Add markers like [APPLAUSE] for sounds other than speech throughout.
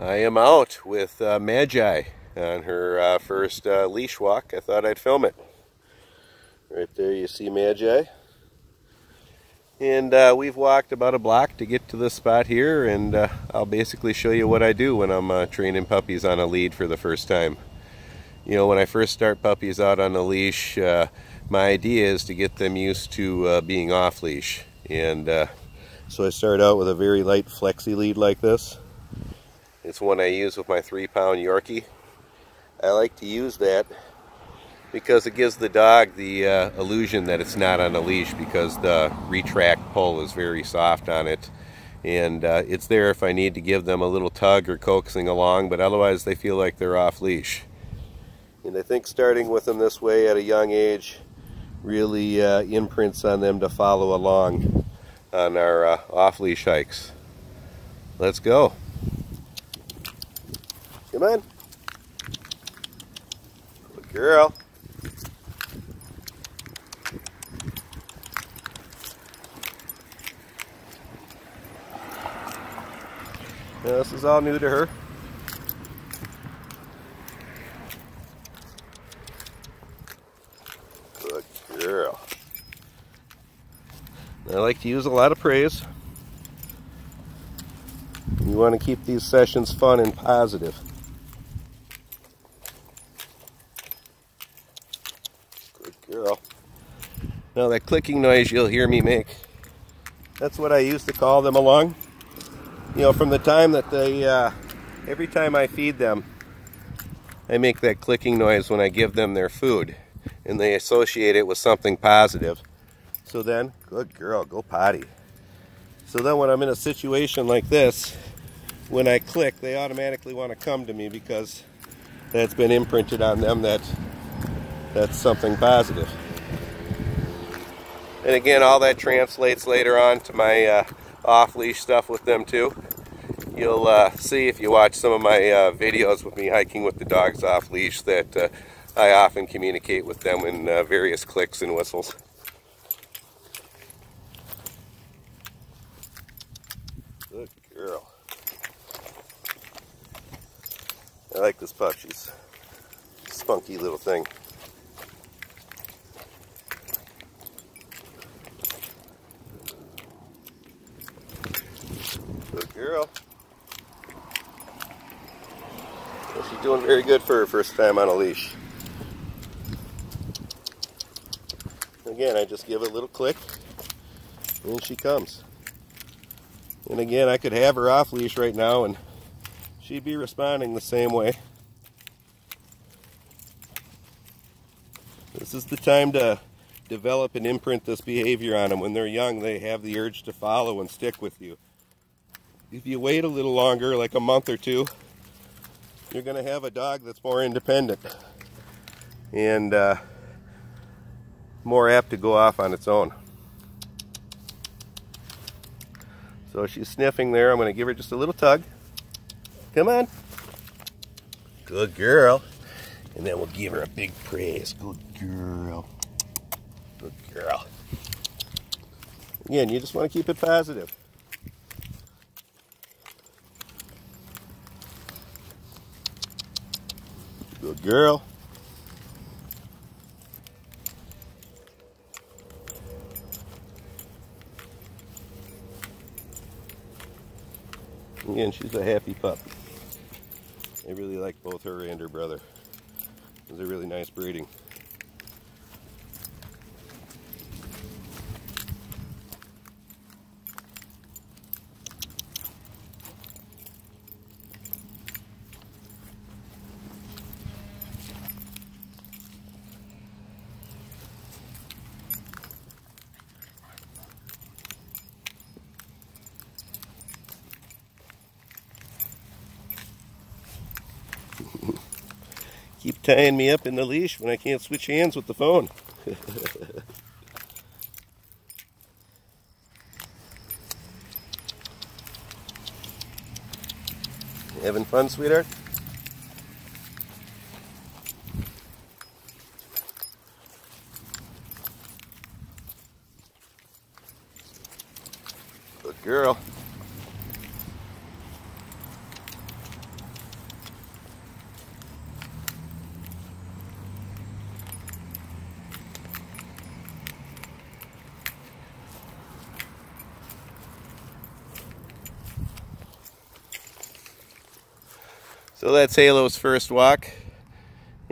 I am out with uh, Magi on her uh, first uh, leash walk. I thought I'd film it. Right there you see Magi. And uh, we've walked about a block to get to this spot here and uh, I'll basically show you what I do when I'm uh, training puppies on a lead for the first time. You know, when I first start puppies out on a leash, my idea is to get them used to being off leash. And so I start out with a very light flexi lead like this it's one I use with my three pound Yorkie. I like to use that because it gives the dog the uh, illusion that it's not on a leash because the retract pull is very soft on it. And uh, it's there if I need to give them a little tug or coaxing along but otherwise they feel like they're off leash. And I think starting with them this way at a young age really uh, imprints on them to follow along on our uh, off leash hikes. Let's go Come on. Good girl. Now, this is all new to her. Good girl. I like to use a lot of praise. You want to keep these sessions fun and positive. Girl. Now that clicking noise you'll hear me make, that's what I used to call them along. You know, from the time that they, uh, every time I feed them, I make that clicking noise when I give them their food. And they associate it with something positive. So then, good girl, go potty. So then when I'm in a situation like this, when I click, they automatically want to come to me because that's been imprinted on them that that's something positive. And again, all that translates later on to my uh, off-leash stuff with them too. You'll uh, see if you watch some of my uh, videos with me hiking with the dogs off-leash that uh, I often communicate with them in uh, various clicks and whistles. Good girl. I like this pup. She's a spunky little thing. Girl. Well, she's doing very good for her first time on a leash. Again, I just give it a little click, and she comes. And again, I could have her off leash right now, and she'd be responding the same way. This is the time to develop and imprint this behavior on them. When they're young, they have the urge to follow and stick with you if you wait a little longer, like a month or two, you're going to have a dog that's more independent and uh, more apt to go off on its own. So she's sniffing there. I'm going to give her just a little tug. Come on. Good girl. And then we'll give her a big praise. Good girl. Good girl. Again, you just want to keep it positive. Good girl. Again, she's a happy pup. I really like both her and her brother. It's a really nice breeding. Keep tying me up in the leash when I can't switch hands with the phone. [LAUGHS] Having fun, sweetheart? Good girl. So that's Halo's first walk.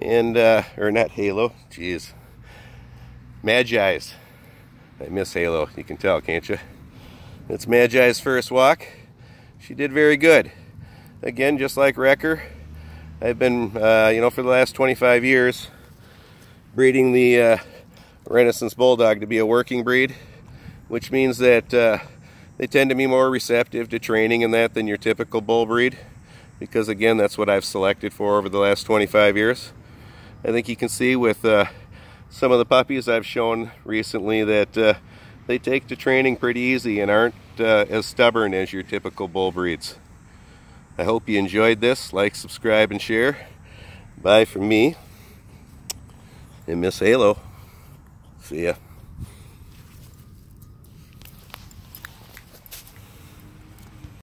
And, uh, or not Halo, jeez. Magi's. I miss Halo, you can tell, can't you? It's Magi's first walk. She did very good. Again, just like Rekkr, I've been, uh, you know, for the last 25 years, breeding the uh, Renascence Bulldog to be a working breed, which means that uh, they tend to be more receptive to training and that than your typical bull breed, because again, that's what I've selected for over the last 25 years. I think you can see with uh, some of the puppies I've shown recently that uh, they take to training pretty easy and aren't uh, as stubborn as your typical bull breeds. I hope you enjoyed this. Like, subscribe, and share. Bye from me and Miss Halo. See ya.